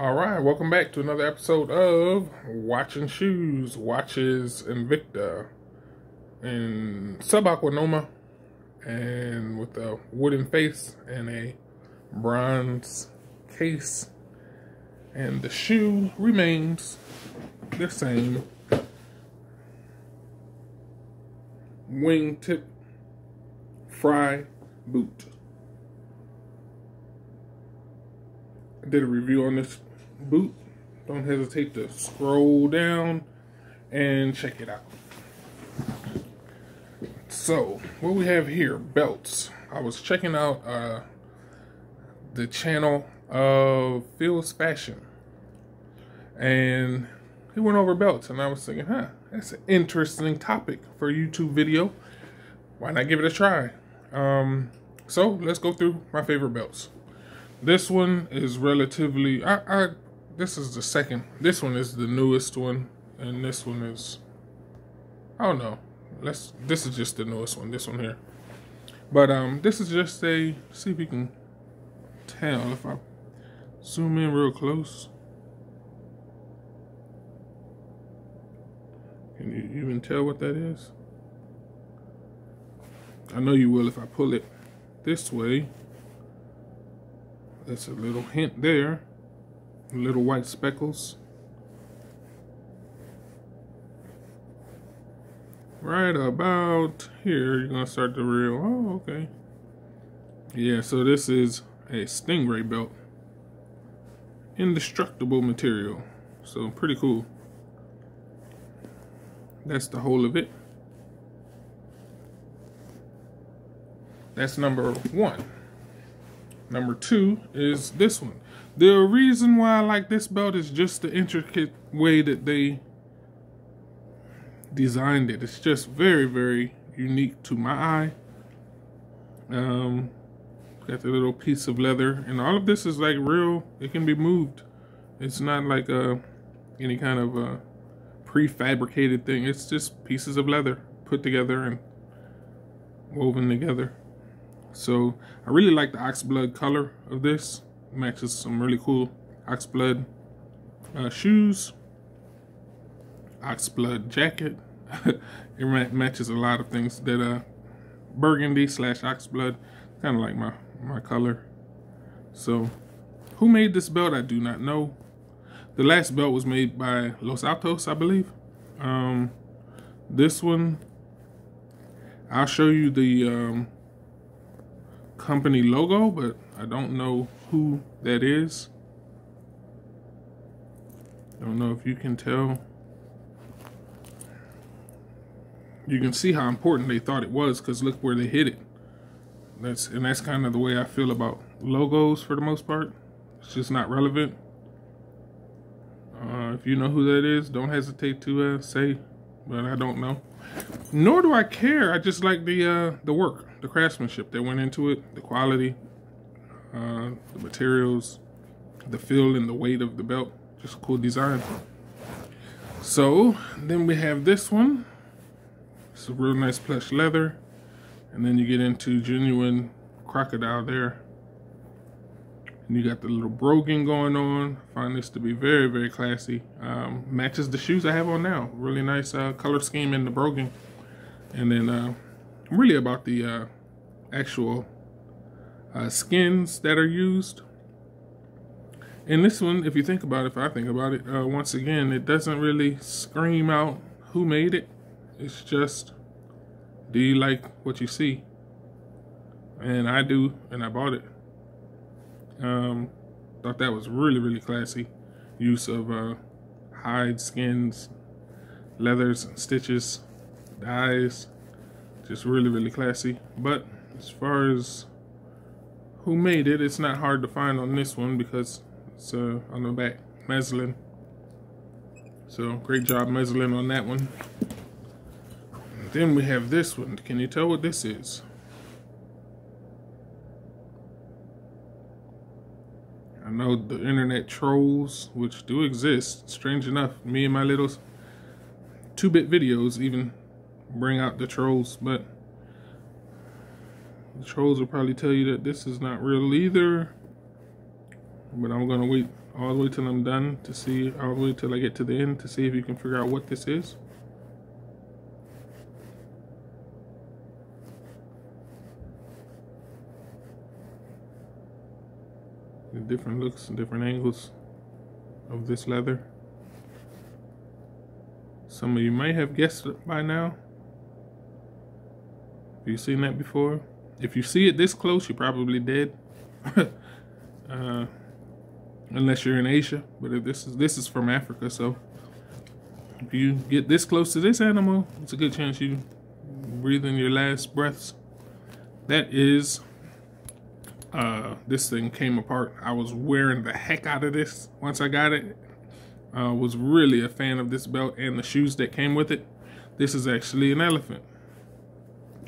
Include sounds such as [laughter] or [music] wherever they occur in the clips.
All right, welcome back to another episode of Watch N Shoes, Watches Invicta in Subaqua Noma and with a wooden face and a bronze case. And the shoe remains the same. Wingtip Frye boot. I did a review on this boot. Don't hesitate to scroll down and check it out. So, what we have here, belts. I was checking out uh, the channel of Phil's Fashion. And he went over belts. And I was thinking, huh, that's an interesting topic for a YouTube video. Why not give it a try? Um, so, let's go through my favorite belts. This one is relatively, I, I this is the second. This one is the newest one, and this one is, I don't know. Let's. This is just the newest one. This one here, but um, this is just a. See if you can tell if I zoom in real close. Can you even tell what that is? I know you will if I pull it this way. That's a little hint there little white speckles. Right about here, you're gonna start to reel. Oh, okay. Yeah, so this is a stingray belt. Indestructible material. So pretty cool. That's the whole of it. That's number one. Number two is this one. The reason why I like this belt is just the intricate way that they designed it. It's just very, very unique to my eye. Um, got the little piece of leather, and all of this is like real. It can be moved. It's not like a any kind of a prefabricated thing. It's just pieces of leather put together and woven together. So I really like the oxblood color of this matches some really cool oxblood uh, shoes, oxblood jacket. [laughs] it matches a lot of things that uh burgundy slash oxblood, kind of like my my color. So, who made this belt? I do not know. The last belt was made by Los Altos, I believe. Um, this one, I'll show you the um, company logo, but I don't know who that is. I don't know if you can tell. You can see how important they thought it was because look where they hit it. That's and that's kind of the way I feel about logos for the most part. It's just not relevant. Uh, if you know who that is, don't hesitate to uh, say, but I don't know. Nor do I care. I just like the uh, the work, the craftsmanship that went into it, the quality uh, the materials, the feel and the weight of the belt. Just cool design. So then we have this one. It's a real nice plush leather. And then you get into genuine crocodile there. And you got the little brogan going on. find this to be very, very classy. Um, matches the shoes I have on now. Really nice uh, color scheme in the brogan. And then uh, I'm really about the uh, actual uh, skins that are used. And this one, if you think about it, if I think about it, uh, once again, it doesn't really scream out who made it. It's just, do you like what you see? And I do, and I bought it. Um, thought that was really, really classy. Use of uh, hide, skins, leathers, stitches, dyes. Just really, really classy. But as far as who made it. It's not hard to find on this one because it's uh, on the back, Mezlan. So great job Mezlan on that one. And then we have this one. Can you tell what this is? I know the internet trolls, which do exist, strange enough, me and my little two-bit videos even bring out the trolls, but the trolls will probably tell you that this is not real either. But I'm gonna wait all the way till I'm done to see, all the way till I get to the end to see if you can figure out what this is. The different looks and different angles of this leather. Some of you might have guessed it by now. Have you seen that before? If you see it this close, you're probably did. [laughs] uh, unless you're in Asia. But this is this is from Africa, so if you get this close to this animal, it's a good chance you breathe in your last breaths. That is, uh, this thing came apart. I was wearing the heck out of this once I got it. Uh, was really a fan of this belt and the shoes that came with it. This is actually an elephant.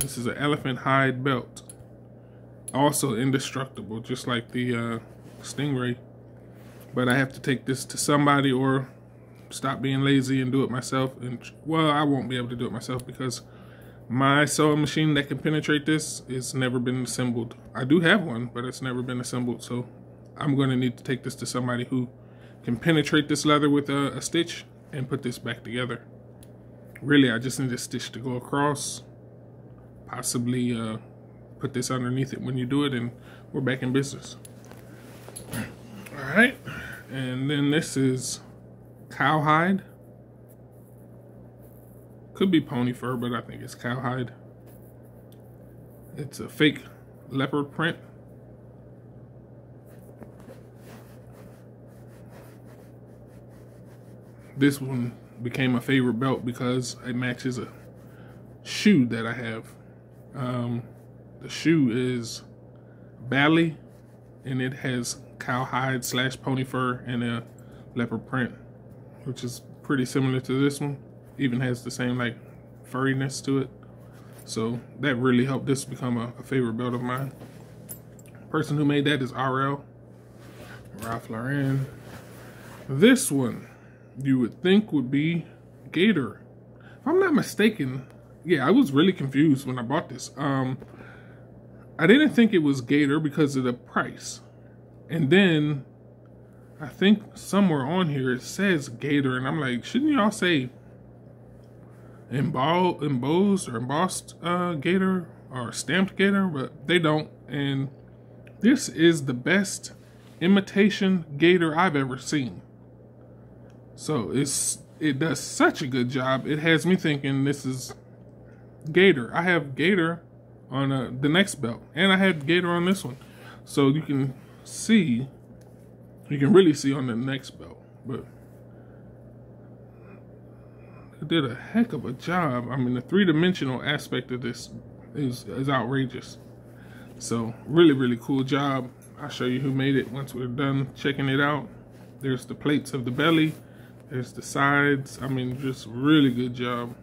This is an elephant hide belt. Also indestructible, just like the uh, Stingray. But I have to take this to somebody or stop being lazy and do it myself. And well, I won't be able to do it myself because my sewing machine that can penetrate this is never been assembled. I do have one, but it's never been assembled. So I'm going to need to take this to somebody who can penetrate this leather with a, a stitch and put this back together. Really, I just need a stitch to go across. Possibly uh, put this underneath it when you do it and we're back in business. All right, and then this is cowhide. Could be pony fur, but I think it's cowhide. It's a fake leopard print. This one became a favorite belt because it matches a shoe that I have. Um, the shoe is Bally and it has cowhide slash pony fur and a leopard print, which is pretty similar to this one. Even has the same like furriness to it. So that really helped this become a, a favorite belt of mine. Person who made that is RL, Ralph Lauren. This one, you would think would be Gator. If I'm not mistaken, yeah, I was really confused when I bought this. Um, I didn't think it was Gator because of the price. And then I think somewhere on here it says Gator, and I'm like, shouldn't y'all say embossed or embossed uh, Gator or stamped Gator? But they don't. And this is the best imitation Gator I've ever seen. So it's it does such a good job. It has me thinking this is Gator. I have Gator on uh, the next belt, and I had Gator on this one. So you can see, you can really see on the next belt, but it did a heck of a job. I mean, the three-dimensional aspect of this is, is outrageous. So really, really cool job. I'll show you who made it once we're done checking it out. There's the plates of the belly. There's the sides. I mean, just really good job.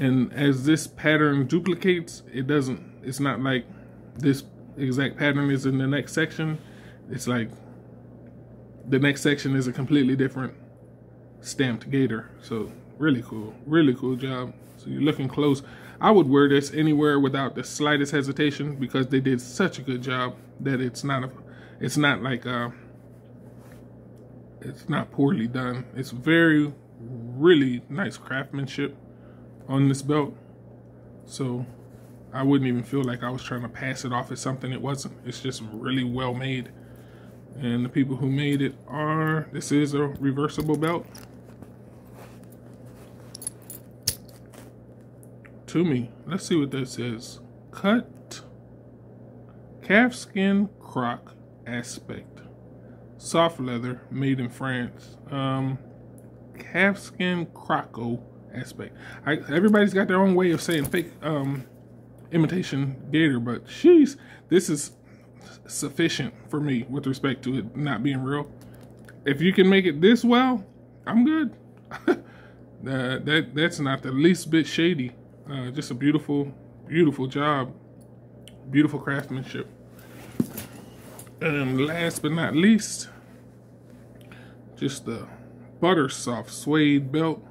And as this pattern duplicates, it doesn't, it's not like this exact pattern is in the next section. It's like the next section is a completely different stamped gator. So really cool, really cool job. So you're looking close. I would wear this anywhere without the slightest hesitation because they did such a good job that it's not a, it's not like uh, it's not poorly done. It's very, really nice craftsmanship on this belt. So I wouldn't even feel like I was trying to pass it off as something it wasn't. It's just really well made. And the people who made it are, this is a reversible belt. To me, Let's see what this is. Cut calfskin croc aspect. Soft leather made in France. Um, calfskin croco aspect. I, everybody's got their own way of saying fake um, imitation gator, but she's this is sufficient for me with respect to it not being real. If you can make it this well, I'm good. [laughs] uh, that that's not the least bit shady. Uh, just a beautiful, beautiful job, beautiful craftsmanship. And last but not least, just the butter soft suede belt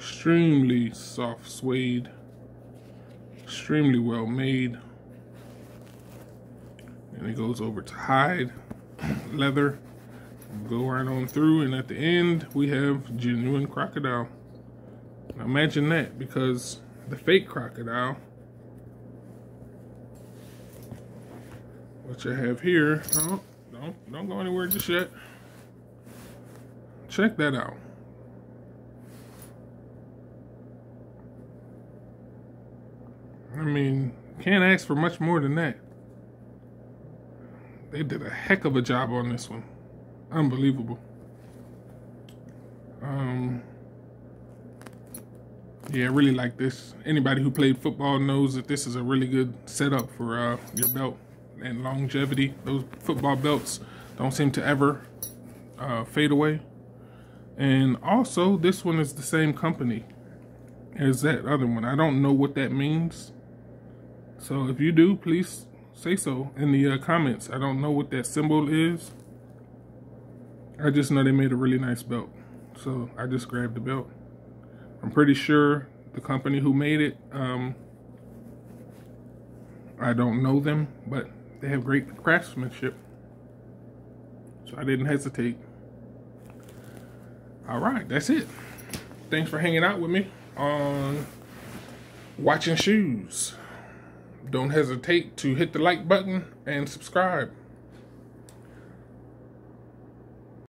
extremely soft suede, extremely well made. And it goes over to hide, leather, go right on through. And at the end, we have genuine crocodile. Now imagine that because the fake crocodile, which I have here, oh, don't, don't go anywhere just yet. Check that out. I mean, can't ask for much more than that. They did a heck of a job on this one. Unbelievable. Um, yeah, I really like this. Anybody who played football knows that this is a really good setup for uh, your belt and longevity. Those football belts don't seem to ever uh, fade away. And also, this one is the same company as that other one. I don't know what that means. So if you do, please say so in the uh, comments. I don't know what that symbol is. I just know they made a really nice belt. So I just grabbed the belt. I'm pretty sure the company who made it, um, I don't know them, but they have great craftsmanship. So I didn't hesitate. All right, that's it. Thanks for hanging out with me on Watch N Shoes don't hesitate to hit the like button and subscribe.